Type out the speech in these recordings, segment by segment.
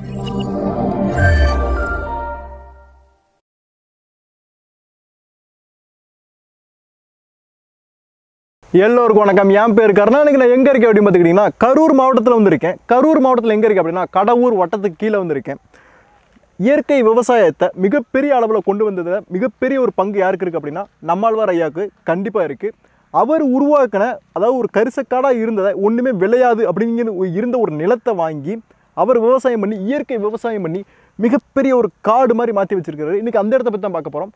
எல்லோருக்கும் வணக்கம். என் பேர் கருணாநிதி நான் எங்கே இருக்கேன் அப்படின்னு பார்த்துக்கிட்டிங்கன்னா கரூர் மாவட்டத்தில் வந்திருக்கேன். கரூர் மாவட்டத்தில் எங்கே இருக்கேன் அப்படின்னா கடவுர் வட்டத்துக்கு கீழே வந்திருக்கேன். இயற்கை விவசாயத்தை மிகப்பெரிய அளவில் கொண்டு வந்ததில் மிகப்பெரிய ஒரு பங்கு யாருக்கு இருக்குது அப்படின்னா நம்மாழ்வார் ஐயாவுக்கு கண்டிப்பாக இருக்குது அவர் உருவாக்கின அதாவது ஒரு கரிசக்காடாக இருந்ததை ஒன்றுமே விளையாது அப்படிங்கிற இருந்த ஒரு நிலத்தை வாங்கி அவர் விவசாயம் பண்ணி இயற்கை விவசாயம் பண்ணி மிகப்பெரிய ஒரு காடு மாதிரி மாற்றி வச்சிருக்காரு இன்றைக்கி அந்த இடத்த பற்றி தான் பார்க்க போகிறோம்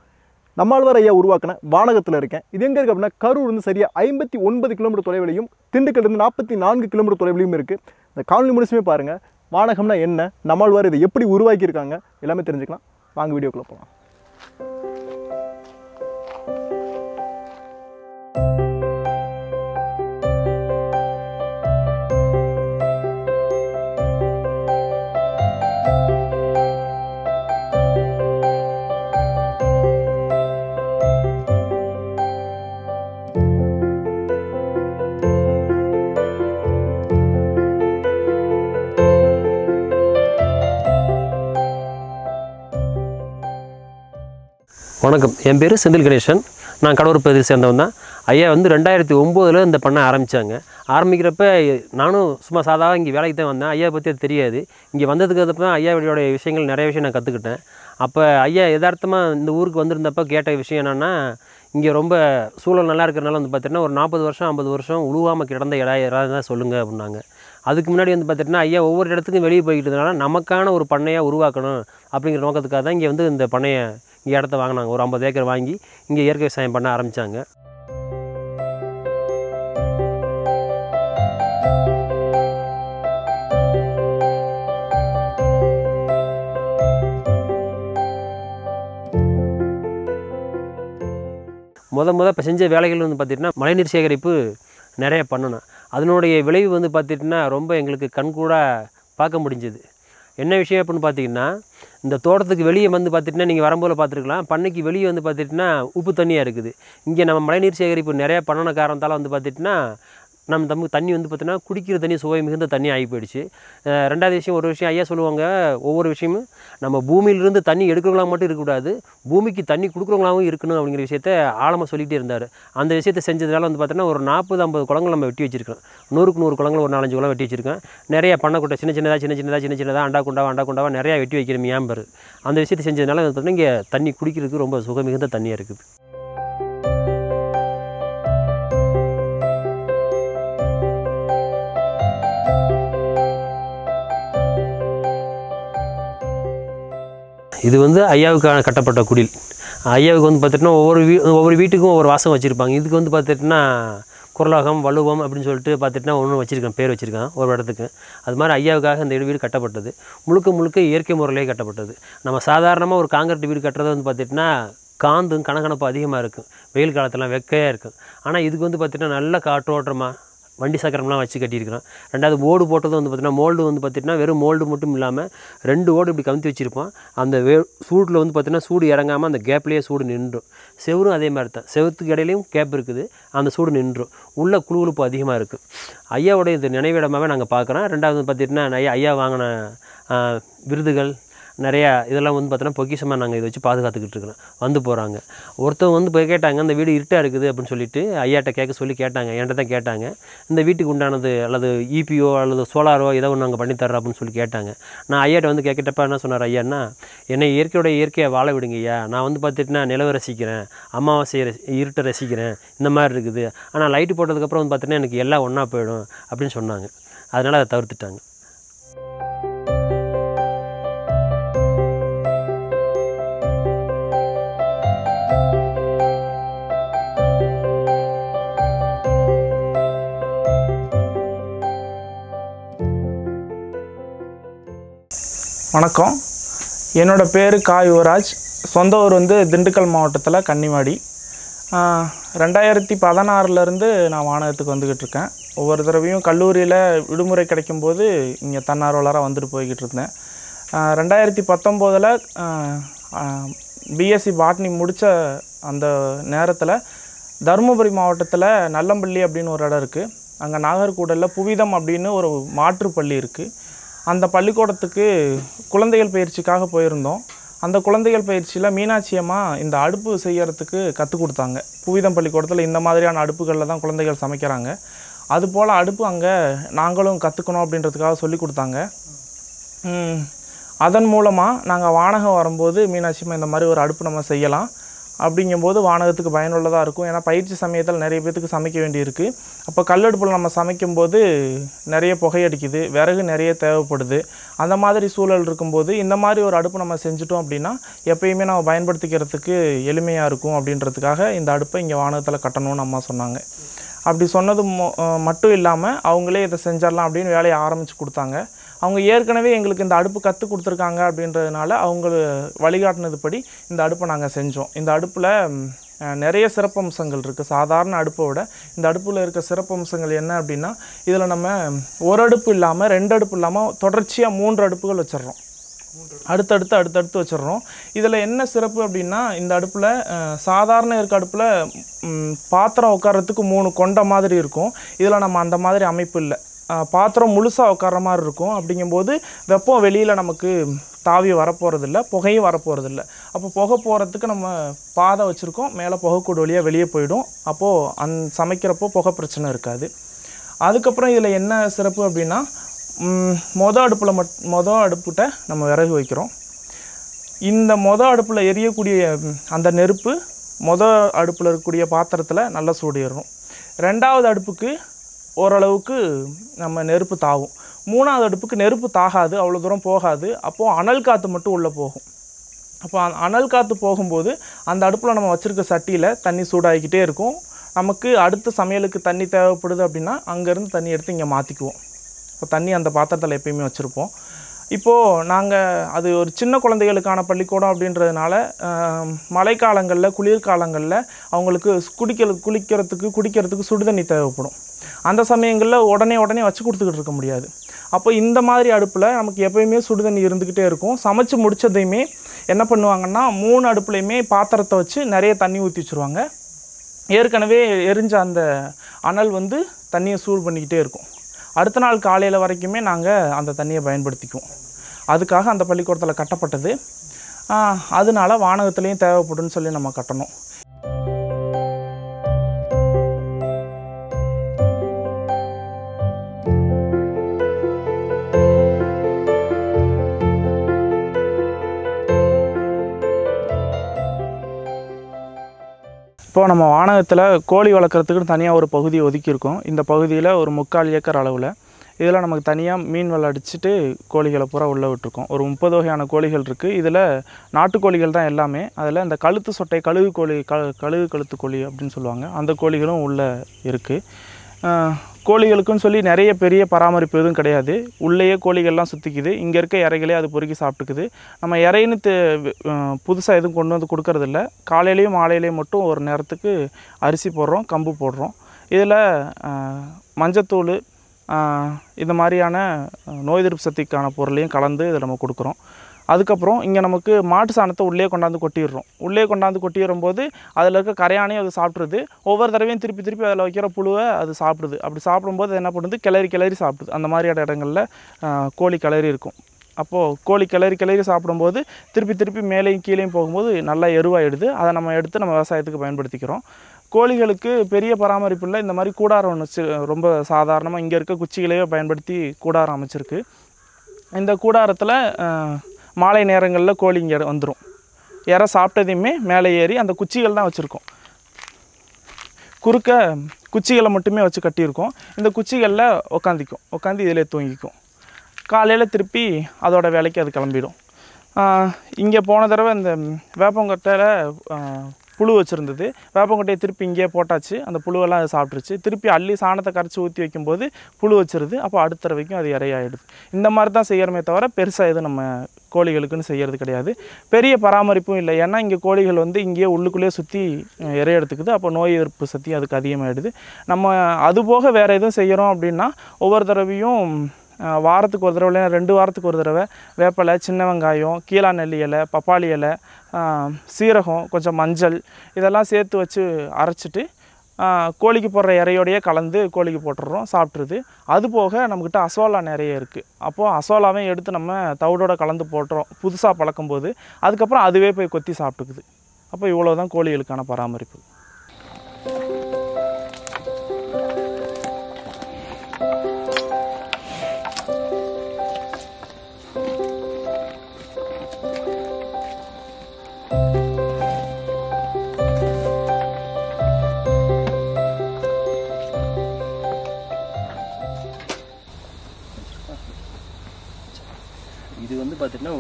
நம்மாழ்வார் ஐயா உருவாக்கின வானகத்தில் இருக்கேன். இது எங்கே இருக்குது அப்படின்னா கரூர் வந்து சரியாக ஐம்பத்தி ஒன்பது கிலோமீட்டர் தொலைவிலையும் திண்டுக்கல் இருந்து நாற்பத்தி நான்கு கிலோமீட்டர் தொலைவிலையும் இருக்குது இந்த காணொலி முழுசுமே பாருங்கள் வானகம்னா என்ன? நம்மாழ்வார் இதை எப்படி உருவாக்கியிருக்காங்க? எல்லாமே தெரிஞ்சுக்கலாம். வாங்க வீடியோக்குள்ளே போகலாம் வணக்கம். என் பேர் செந்தில் கணேசன். நான் கடவுர் பகுதியை சேர்ந்தவன் தான். ஐயா வந்து ரெண்டாயிரத்தி ஒம்போதில் இந்த பண்ண ஆரம்பித்தாங்க ஆரம்பிக்கிறப்ப நானும் சும்மா சாதாவாக இங்கே வேலைக்கு தான் வந்தேன். ஐயா பற்றி அது தெரியாது. இங்கே வந்ததுக்கு அப்புறம் தான் ஐயாவுடைய விஷயங்கள் நிறைய விஷயம் நான் கற்றுக்கிட்டேன் அப்போ ஐயா யதார்த்தமாக இந்த ஊருக்கு வந்திருந்தப்போ கேட்ட விஷயம் என்னென்னா இங்கே ரொம்ப சூழல் நல்லா இருக்கிறனால வந்து பார்த்தீங்கன்னா ஒரு நாற்பது வருஷம் ஐம்பது வருஷம் உழுவாமல் கிடந்த இடம் யாராவது இருந்தால் சொல்லுங்கள் அப்படின்னாங்க. அதுக்கு முன்னாடி வந்து பார்த்திங்கன்னா ஐயா ஒவ்வொரு இடத்துக்கும் வெளியே போய்கிட்டதுனால நமக்கான ஒரு பண்ணையாக உருவாக்கணும் அப்படிங்கிற நோக்கத்துக்காக தான் இங்கே வந்து இந்த பண்ணையை இங்கே இடத்த வாங்கினாங்க. ஒரு ஐம்பது ஏக்கர் வாங்கி இங்கே இயற்கை விவசாயம் பண்ண ஆரம்பித்தாங்க முத முத இப்போ செஞ்ச வேலைகள் வந்து பார்த்திங்கன்னா மழைநீர் சேகரிப்பு நிறைய பண்ணணும். அதனுடைய விளைவு வந்து பார்த்திங்கன்னா ரொம்ப எங்களுக்கு கண்கூட பார்க்க முடிஞ்சது. என்ன விஷயம் அப்படின்னு பார்த்தீங்கன்னா இந்த தோட்டத்துக்கு வெளியே வந்து பார்த்துட்டுனா நீங்கள் வரும்போது பார்த்துருக்கலாம். பண்ணைக்கு வெளியே வந்து பார்த்துட்டிங்கன்னா உப்பு தண்ணியாக இருக்குது. இங்கே நம்ம மழைநீர் சேகரிப்பு நிறையா பண்ணன காரணத்தால் வந்து பார்த்துட்டுனா நம்ம தம்பி தண்ணி வந்து பார்த்தீங்கன்னா குடிக்கிற தண்ணி சுவை மிகுந்த தண்ணி ஆகி போயிடுச்சு. ரெண்டாவது விஷயம் ஒரு விஷயம் ஐயா சொல்லுவாங்க ஒவ்வொரு விஷயமும் நம்ம பூமியிலிருந்து தண்ணி எடுக்கிறவங்களா மட்டும் இருக்கக்கூடாது. பூமிக்கு தண்ணி கொடுக்குறவங்களாவும் இருக்கணும் அப்படிங்கிற விஷயத்த ஆழமாக சொல்லிகிட்டே இருந்தார். அந்த விஷயத்தை செஞ்சதுனால வந்து பார்த்தீங்கன்னா ஒரு நாற்பது ஐம்பது குளங்கள் நம்ம வெட்டி வச்சிருக்கோம் நூறுக்கு நூறு குளங்கள் ஒரு நாலஞ்சு குளம் வெட்டி வச்சிருக்கேன் நிறைய பண்ணக்கூட்ட சின்ன சின்னதாக சின்ன சின்னதாக சின்ன சின்னதாக அண்டா குண்டாவா அண்டா குண்டாவா நிறையா வெட்டி வைக்கிற மியாம்பர். அந்த விஷயத்தை செஞ்சதுனால வந்து பார்த்தீங்கன்னா இங்கே தண்ணி குடிக்கிறதுக்கு ரொம்ப சுகமிகுந்த தண்ணியாக இருக்குது. இது வந்து ஐயாவுக்கான கட்டப்பட்ட குடில். ஐயாவுக்கு வந்து பார்த்துட்டிங்கன்னா ஒவ்வொரு வீ ஒவ்வொரு வீட்டுக்கும் ஒவ்வொரு வாசம் வச்சுருப்பாங்க. இதுக்கு வந்து பார்த்துட்டுனா குரலாகம் வலுவம் அப்படின்னு சொல்லிட்டு பார்த்துட்டிங்கன்னா ஒன்று வச்சுருக்கேன் பேர் வச்சுருக்கேன் ஒரு இடத்துக்கு அது மாதிரி ஐயாவுக்காக இந்த வீடு கட்டப்பட்டது. முழுக்க முழுக்க இயற்கை முறையிலே கட்டப்பட்டது. நம்ம சாதாரணமாக ஒரு காங்கிரட் வீடு கட்டுறது வந்து பார்த்துட்டிங்கன்னா காந்தும் கணக்கணப்பு அதிகமாக இருக்கும். வெயில் காலத்துலாம் வெக்கையாக இருக்கும். ஆனால் இதுக்கு வந்து பார்த்திங்கன்னா நல்ல காற்றோட்டமாக வண்டி சக்கரம்லாம் வச்சு கட்டியிருக்கிறோம் ரெண்டாவது ஓடு போட்டதும் வந்து பார்த்திங்கன்னா மோல்டு வந்து பார்த்திங்கன்னா வெறும் மோல்டு மட்டும் இல்லாமல் ரெண்டு ஓடு இப்படி கமுத்தி வச்சுருப்போம் அந்த வே சூட்டில் வந்து பார்த்திங்கன்னா சூடு இறங்காமல் அந்த கேப்லேயே சூடு நின்றும். செவரும் அதே மாதிரி தான். செவத்துக்கு இடையிலையும் கேப் இருக்குது. அந்த சூடு நின்றும். உள்ள குழுகுழுப்பு அதிகமாக இருக்குது ஐயாவுடைய இந்த நினைவிடமாகவே நாங்கள் பார்க்குறோம். ரெண்டாவது வந்து பார்த்திங்கன்னா ஐயா ஐயா வாங்கின விருதுகள் நிறையா இதெல்லாம் வந்து பார்த்தோன்னா பொக்கிஷமாக நாங்கள் இதை வச்சு பாதுகாத்துக்கிட்டு இருக்கிறோம். வந்து போகிறாங்க ஒருத்தவங்க வந்து போய் கேட்டாங்க இந்த வீடு இருட்டாக இருக்குது அப்படின்னு சொல்லிட்டு ஐயாட்ட கேட்க சொல்லி கேட்டாங்க. என்கிட்ட தான் கேட்டாங்க. இந்த வீட்டுக்கு உண்டானது அல்லது இபிஓ அல்லது சோலாரோ ஏதோ ஒன்று நாங்கள் பண்ணித்தர்றோம் அப்படின்னு சொல்லி கேட்டாங்க. நான் ஐயாட்ட வந்து கேட்கிட்டப்ப என்ன சொன்னார் ஐயான்னா என்னை இயற்கையோட இயற்கையை வாழ விடுங்க ஐயா. நான் வந்து பார்த்துட்டுனா நிலவை ரசிக்கிறேன். அமாவாசையை ரசி இருட்டை ரசிக்கிறேன். இந்த மாதிரி இருக்குது. ஆனால் லைட்டு போட்டதுக்கப்புறம் வந்து பார்த்தீங்கன்னா எனக்கு எல்லாம் ஒன்றா போயிடும் அப்படின்னு சொன்னாங்க. அதனால் அதை தவிர்த்துட்டாங்க. வணக்கம். என்னோடய பேர் கா யுவராஜ். சொந்த ஊர் வந்து திண்டுக்கல் மாவட்டத்தில் கன்னிவாடி. ரெண்டாயிரத்தி பதினாறுலேருந்து நான் வானகத்துக்கு வந்துக்கிட்டு இருக்கேன். ஒவ்வொரு தடவையும் கல்லூரியில் விடுமுறை கிடைக்கும்போது இங்கே தன்னார்வலராக வந்துட்டு போய்கிட்டு இருந்தேன். ரெண்டாயிரத்தி பத்தொம்போதில் பிஎஸ்சி பாட்னி முடித்த அந்த நேரத்தில் தருமபுரி மாவட்டத்தில் நல்லம்பள்ளி அப்படின்னு ஒரு இடம் இருக்குது அங்கே நாகர்கூடலில் புவிதம் அப்படின்னு ஒரு மாற்றுப்பள்ளி இருக்குது அந்த பள்ளிக்கூடத்துக்கு குழந்தைகள் பயிற்சிக்காக போயிருந்தோம். அந்த குழந்தைகள் பயிற்சியில் மீனாட்சி அம்மா இந்த அடுப்பு செய்யறதுக்கு கற்றுக் கொடுத்தாங்க. புவிதம் பள்ளிக்கூடத்தில் இந்த மாதிரியான அடுப்புகளில் தான் குழந்தைகள் சமைக்கிறாங்க. அதுபோல் அடுப்பு அங்கே நாங்களும் கற்றுக்கணும் அப்படின்றதுக்காக சொல்லி கொடுத்தாங்க. அதன் மூலமாக நாங்கள் வானகம் வரும்போது மீனாட்சி அம்மா இந்த மாதிரி ஒரு அடுப்பு நம்ம செய்யலாம். அப்படிங்கும்போது வானகத்துக்கு பயனுள்ளதாக இருக்கும். ஏன்னா பயிற்சி சமயத்தில் நிறைய பேத்துக்கு சமைக்க வேண்டியிருக்கு. அப்போ கல்லடுப்பில் நம்ம சமைக்கும்போது நிறைய புகையடிக்குது விறகு நிறைய தேவைப்படுது. அந்த மாதிரி சூழல் இருக்கும்போது இந்த மாதிரி ஒரு அடுப்பு நம்ம செஞ்சுட்டோம் அப்படின்னா எப்பயுமே நம்ம பயன்படுத்திக்கிறதுக்கு எளிமையாக இருக்கும் அப்படின்றதுக்காக இந்த அடுப்பை இங்கே வானகத்தில் கட்டணும்னு அம்மா சொன்னாங்க. அப்படி சொன்னது மொ- மட்டும் இல்லாமல் அவங்களே இதை செஞ்சிடலாம் அப்படின்னு வேலையை ஆரம்பித்து கொடுத்தாங்க. அவங்க ஏற்கனவே எங்களுக்கு இந்த அடுப்பு கற்றுக் கொடுத்துருக்காங்க அப்படின்றதுனால அவங்க வழிகாட்டினதுபடி இந்த அடுப்பை நாங்கள் செஞ்சோம். இந்த அடுப்பில் நிறைய சிறப்பம்சங்கள் இருக்குது சாதாரண அடுப்பை விட இந்த அடுப்பில் இருக்க சிறப்பம்சங்கள் என்ன அப்படின்னா இதில் நம்ம ஒரு அடுப்பு இல்லாமல் ரெண்டு அடுப்பு இல்லாமல் தொடர்ச்சியாக மூன்று அடுப்புகள் வச்சிடுறோம். அடுத்தடுத்து அடுத்தடுத்து வச்சிடுறோம். இதில் என்ன சிறப்பு அப்படின்னா இந்த அடுப்பில் சாதாரண இருக்க அடுப்பில் பாத்திரம் உட்கார்றதுக்கு மூணு கொண்ட மாதிரி இருக்கும். இதில் நம்ம அந்த மாதிரி அமைப்பு இல்லை. பாத்திரம் முழுசாக உட்கார மாதிரி இருக்கும். அப்படிங்கும்போது வெப்பம் வெளியில் நமக்கு தாவி வரப்போகிறதில்ல புகையும் வரப்போகிறதில்ல அப்போ புகை போகிறதுக்கு நம்ம பாதை வச்சுருக்கோம். மேலே புகைக்கூடு வழியாக வெளியே போயிடும். அப்போது அந் சமைக்கிறப்போ புகை பிரச்சனை இருக்காது. அதுக்கப்புறம் இதில் என்ன சிறப்பு அப்படின்னா மொதல் அடுப்பில் மட் மொதல் அடுப்புகிட்ட நம்ம விறகு வைக்கிறோம். இந்த மொத அடுப்பில் எரியக்கூடிய அந்த நெருப்பு மொத அடுப்பில் இருக்கக்கூடிய பாத்திரத்தில் நல்லா சூடிடுறோம் ரெண்டாவது அடுப்புக்கு ஓரளவுக்கு நம்ம நெருப்பு தாவும். மூணாவது அடுப்புக்கு நெருப்பு தாகாது அவ்வளோ தூரம் போகாது. அப்போது அனல் காற்று மட்டும் உள்ளே போகும். அப்போ அனல் காற்று போகும்போது அந்த அடுப்பில் நம்ம வச்சுருக்க சட்டியில் தண்ணி சூடாகிக்கிட்டே இருக்கும். நமக்கு அடுத்த சமையலுக்கு தண்ணி தேவைப்படுது அப்படின்னா அங்கேருந்து தண்ணி எடுத்து இங்கே மாற்றிக்குவோம் இப்போ தண்ணி அந்த பாத்திரத்தில் எப்பயுமே வச்சுருப்போம். இப்போது நாங்கள் அது ஒரு சின்ன குழந்தைகளுக்கான பள்ளிக்கூடம் அப்படின்றதுனால மழைக்காலங்களில் குளிர்காலங்களில் அவங்களுக்கு குடிக்கிற குளிக்கிறதுக்கு குடிக்கிறதுக்கு சுடுதண்ணி தேவைப்படும். அந்த சமயங்களில் உடனே உடனே வச்சு கொடுத்துக்கிட்டு இருக்க முடியாது. அப்போ இந்த மாதிரி அடுப்பில் நமக்கு எப்பயுமே சுடுதண்ணி இருந்துக்கிட்டே இருக்கும். சமைச்சு முடிச்சதையுமே என்ன பண்ணுவாங்கன்னா மூணு அடுப்புலையுமே பாத்திரத்தை வச்சு நிறைய தண்ணி ஊற்றி வச்சுருவாங்க. ஏற்கனவே எரிஞ்ச அந்த அனல் வந்து தண்ணியை சூடு பண்ணிக்கிட்டே இருக்கும். அடுத்த நாள் காலையில் வரைக்குமே நாங்கள் அந்த தண்ணியை பயன்படுத்திக்குவோம். அதுக்காக அந்த பள்ளிக்கூடத்தில் கட்டப்பட்டது. அதனால வானகத்துலேயும் தேவைப்படும்னு சொல்லி நம்ம கட்டணும். இப்போ நம்ம வானகத்தில் கோழி வளர்க்குறதுக்குன்னு தனியாக ஒரு பகுதி ஒதுக்கியிருக்கோம். இந்த பகுதியில் ஒரு முக்கால் ஏக்கர் அளவில் இதில் நமக்கு தனியாக மீன் வலை அடிச்சுட்டு கோழிகளை பூரா உள்ளே விட்டுருக்கோம். ஒரு முப்பது வகையான கோழிகள் இருக்குது இதில் நாட்டுக்கோழிகள் தான் எல்லாமே. அதில் இந்த கழுத்து சொட்டை கழுகு கோழி க கழுகு கழுத்து கோழி அப்படின்னு சொல்லுவாங்க. அந்த கோழிகளும் உள்ளே இருக்குது கோழிகளுக்குன்னு சொல்லி நிறைய பெரிய பராமரிப்பு எதுவும் கிடையாது. உள்ளேயே கோழிகள்லாம் சுற்றிக்குது இங்கே இருக்க இறைகளே அது பொறுக்கி சாப்பிட்டுக்குது. நம்ம இறைன்னு புதுசாக எதுவும் கொண்டு வந்து கொடுக்கறதில்ல. காலையிலையும் மாலையிலையும் மட்டும் ஒரு நேரத்துக்கு அரிசி போடுறோம் கம்பு போடுறோம். இதில் மஞ்சத்தூள் இந்த மாதிரியான நோய் எதிர்ப்பு சக்திக்கான பொருளையும் கலந்து இதில் நம்ம கொடுக்குறோம். அதுக்கப்புறம் இங்கே நமக்கு மாட்டு சாணத்தை உள்ளே கொண்டாந்து கொட்டிடுறோம். உள்ளே கொண்டாந்து கொட்டிடும் போது அதில் இருக்க கரையானையும் அது சாப்பிட்ருது ஒவ்வொரு தடவையும் திருப்பி திருப்பி அதில் வைக்கிற புழுவை அது சாப்பிடுது. அப்படி சாப்பிடும்போது அது என்ன பண்ணுது? கிளறி கிளறி சாப்பிடுது. அந்த மாதிரியான இடங்களில் கோழி கிளறி இருக்கும். அப்போது கோழி கிளறி கிளறி சாப்பிடும்போது திருப்பி திருப்பி மேலேயும் கீழேயும் போகும்போது நல்லா எருவாயிடுது. அதை நம்ம எடுத்து நம்ம விவசாயத்துக்கு பயன்படுத்திக்கிறோம். கோழிகளுக்கு பெரிய பராமரிப்பு இல்லை. இந்த மாதிரி கூடாரம் ஒன்று ரொம்ப சாதாரணமாக இங்கே இருக்க குச்சிகளையே பயன்படுத்தி கூடாரம் அமைச்சிருக்கு. இந்த கூடாரத்தில் மாலை நேரங்களில் கோழி இங்கே வந்துடும் இறை சாப்பிட்டதையுமே மேலே ஏறி அந்த குச்சிகள் தான் வச்சுருக்கோம். குறுக்க குச்சிகளை மட்டுமே வச்சு கட்டியிருக்கோம். இந்த குச்சிகளில் உக்காந்திக்கும். உட்காந்து இதில் தூங்கிக்கும். காலையில் திருப்பி அதோட வேலைக்கு அது கிளம்பிடும். இங்கே போன தடவை இந்த வேப்பங்கொட்டையில் புழு வச்சுருந்தது. வேப்பங்கொட்டையை திருப்பி இங்கேயே போட்டாச்சு. அந்த புழுவெல்லாம் அது சாப்பிட்ருச்சு திருப்பி அள்ளி சாணத்தை கரைச்சி ஊற்றி வைக்கும்போது புழு வச்சிருது. அப்போ அடுத்த தடவைக்கும் அது இறையாயிடுது இந்த மாதிரி தான் செய்கிறமே தவிர பெருசாக எதுவும் நம்ம கோழிகளுக்குன்னு செய்கிறது கிடையாது. பெரிய பராமரிப்பும் இல்லை. ஏன்னா இங்கே கோழிகள் வந்து இங்கேயே உள்ளுக்குள்ளேயே சுற்றி இறை எடுத்துக்குது அப்போ நோய் எதிர்ப்பு சக்தி அதுக்கு அதிகமாகிடுது நம்ம அதுபோக வேறு எதுவும் செய்கிறோம் அப்படின்னா ஒவ்வொரு தடவையும் வாரத்துக்கு ஒரு தடவை இல்லைன்னா ரெண்டு வாரத்துக்கு ஒரு தடவை வேப்பலை சின்ன வெங்காயம் கீழா நெல்லி இலை பப்பாளி இலை சீரகம் கொஞ்சம் மஞ்சள் இதெல்லாம் சேர்த்து வச்சு அரைச்சிட்டு கோழிக்கு போடுற இறையோடையே கலந்து கோழிக்கு போட்டுடுறோம் சாப்பிட்ருது அது போக நம்மக்கிட்ட அசோலா நிறைய இருக்குது அப்போது அசோலாவையும் எடுத்து நம்ம தவிடோட கலந்து போட்டுறோம் புதுசாக பழக்கும்போது. அதுக்கப்புறம் அதுவே போய் கொத்தி சாப்பிட்டுக்குது. அப்போ இவ்வளோ தான் கோழிகளுக்கான பராமரிப்பு.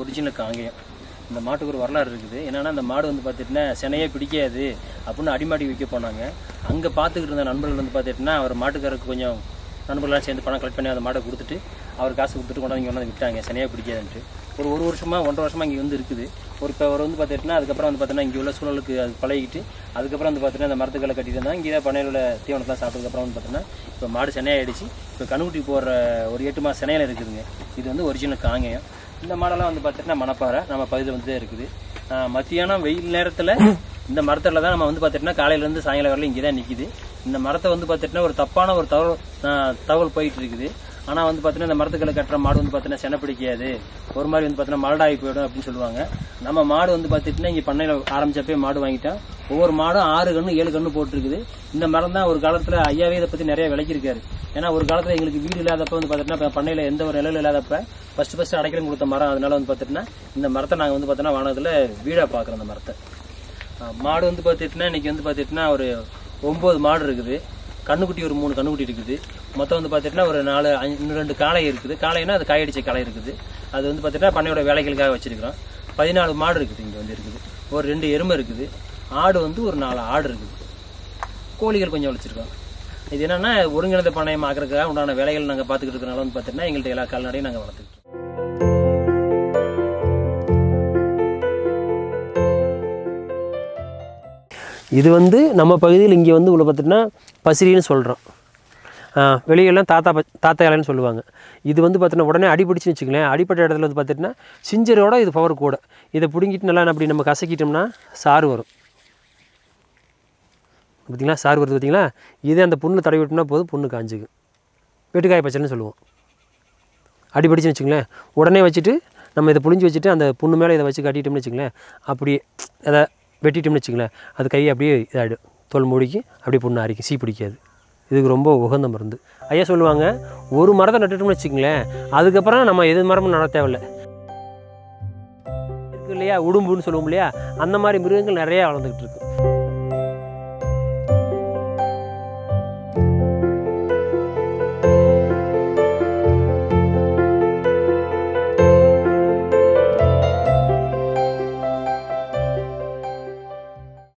ஒரிஜினல் காங்கேயம். இந்த மாட்டுக்கு ஒரு வரலாறு இருக்குது. என்னென்னா அந்த மாடு வந்து பார்த்துட்டுனா செனையே பிடிக்காது அப்படின்னு அடிமாடி விற்க போனாங்க. அங்கே பார்த்துக்கிட்டு இருந்த நண்பர்கள் வந்து பார்த்துட்டுனா அவர் மாட்டுக்காரருக்கு கொஞ்சம் நண்பர்களாக சேர்ந்து பணம் கலெக்ட் பண்ணி அந்த மாடை கொடுத்துட்டு அவர் காசு கொடுத்துட்டு கொண்டாந்து இங்கே கொண்டாந்து விட்டாங்க. சினையே பிடிக்காதுன்ட்டு. ஒரு ஒரு வருஷமாக ஒன்றரை வருஷமாக இங்கே வந்து இருக்குது. ஒரு இப்போ அவர் வந்து பார்த்துட்டுனா அதுக்கப்புறம் வந்து பார்த்தீங்கன்னா இங்கே உள்ள சூழலுக்கு அது பழகிட்டு அதுக்கப்புறம் வந்து பார்த்தீங்கன்னா அந்த மரத்துக்களை கட்டிட்டு இருந்தாங்க இங்கே தான் பண்ணையில் உள்ள தீவனத்தெல்லாம் சாப்பிட்டதுக்கப்புறம் வந்து பார்த்தீங்கன்னா இப்போ மாடு சென்னையாயிடுச்சு இப்போ கணுக்குட்டி போடுற ஒரு எட்டு மாதம் சென்னையில் இருக்குதுங்க. இது வந்து ஒரிஜினல் காங்கேயம். இந்த மாடெல்லாம் வந்து பார்த்தீங்கன்னா மணப்பாறை. நம்ம பகுதியில் வந்துதான் இருக்குது. மத்தியானம் வெயில் நேரத்தில் இந்த மரத்தில் தான் நம்ம வந்து பார்த்துட்டுனா காலையிலேருந்து சாயங்காலம் வரல இங்கே தான் நிற்கிது இந்த மரத்தை வந்து பார்த்துட்டுனா ஒரு தப்பான ஒரு தகவல் தகவல் போயிட்டு இருக்குது. ஆனால் வந்து பாத்தீங்கன்னா இந்த மரத்துக்களை கட்டுற மாடு வந்து பார்த்தீங்கன்னா சென பிடிக்காது. ஒரு மாதிரி வந்து பாத்தீங்கன்னா மலடாகி போயிடும் அப்படின்னு சொல்லுவாங்க. நம்ம மாடு வந்து பார்த்துட்டுனா இங்கே பண்ணையில் ஆரம்பிச்சப்பே மாடு வாங்கிட்டோம். ஒவ்வொரு மாடும் ஆறு கன்று ஏழு கன்று போட்டிருக்குது. இந்த மரம் தான் ஒரு காலத்தில் ஐயாவே இதை பற்றி நிறைய விளக்கியிருக்காரு. ஏன்னா ஒரு காலத்தில் எங்களுக்கு வீடு இல்லாதப்ப வந்து பாத்தீங்கன்னா பண்ணையில் எந்த ஒரு நிலையில் இல்லாதப்ப ஃபர்ஸ்ட் ஃபர்ஸ்ட் அடைக்கலம் கொடுத்த மரம். அதனால வந்து பாத்தீங்கன்னா இந்த மரத்தை நாங்கள் வந்து பாத்தீங்கன்னா வானத்தில் வீடாக பார்க்குறோம் அந்த மரத்தை. மாடு வந்து பார்த்துட்டுனா இன்னைக்கு வந்து பார்த்துட்டுனா ஒரு ஒம்பது மாடு இருக்குது. கண்ணுக்குட்டி ஒரு மூணு கண்ணுக்குட்டி இருக்குது. மொத்தம் வந்து பார்த்துட்டுனா ஒரு நாலு அஞ்சு இன்னும் ரெண்டு காளை இருக்குது. காளைனா அது காயடிச்ச காளை இருக்குது. அது வந்து பார்த்துட்டுனா பண்ணையோட வேலைகளுக்காக வச்சிருக்கிறோம். பதினாலு மாடு இருக்குது இங்கே வந்து இருக்குது. ஒரு ரெண்டு எருமை இருக்குது. ஆடு வந்து ஒரு நாலு ஆடு இருக்குது. கோழிகள் கொஞ்சம் வச்சிருக்கோம் இது என்னென்னா ஒருங்கிணைந்த பண்ணையம் ஆக்கிறதுக்காக உண்டான வேலைகள் நாங்கள் பார்த்துக்கிட்டு இருக்கிறனால வந்து பார்த்தீங்கன்னா எங்கள்கிட்ட எல்லா கால்நடையும் நாங்கள் வளர்த்துக்கிட்டு இது வந்து நம்ம பகுதியில் இங்கே வந்து உள்ள பார்த்துட்டுனா பசிரின்னு சொல்கிறோம் வெளியெல்லாம் தாத்தா ப தாத்தா இலைன்னு சொல்லுவாங்க. இது வந்து பார்த்தீங்கன்னா உடனே அடிபிடிச்சுன்னு வச்சுங்களேன் அடிப்பட்ட இடத்துல வந்து பார்த்துட்டுனா சிஞ்சரோட இது பவர் கூட. இதை பிடுங்கிட்டு நல்லா அப்படி நம்ம கசக்கிட்டோம்னா சாறு வரும். பார்த்தீங்களா? சாறு வருது பார்த்தீங்களா? இதே அந்த புண்ணு தடவி விட்டோம்னா போதும் புண்ணு காஞ்சுக்கு வெட்டுக்காய பச்சைன்னு சொல்லுவோம். அடிபடிச்சுன்னு வச்சுங்களேன் உடனே வச்சுட்டு நம்ம இதை புழிஞ்சு வச்சுட்டு அந்த புண்ணு மேலே இதை வச்சு கட்டிட்டோம்னு வச்சுங்களேன் அப்படியே அதை வெட்டிட்டோம்னு வச்சுங்களேன் அது கை அப்படியே இதாகிடும் தோல் மூடிக்கு அப்படியே புண்ணு அரிக்கும் சீ பிடிக்காது. இதுக்கு ரொம்ப உகந்த மருந்து. ஐயா சொல்லுவாங்க ஒரு மரத்தை நட்டுட்டோம்னு வச்சுங்களேன் அதுக்கப்புறம் நம்ம எது மரமும் நட தேவையில்ல. இருக்கு இல்லையா? உடும்புன்னு சொல்லுவோம் இல்லையா? அந்த மாதிரி மிருகங்கள் நிறையா வளர்ந்துக்கிட்டு இருக்கு.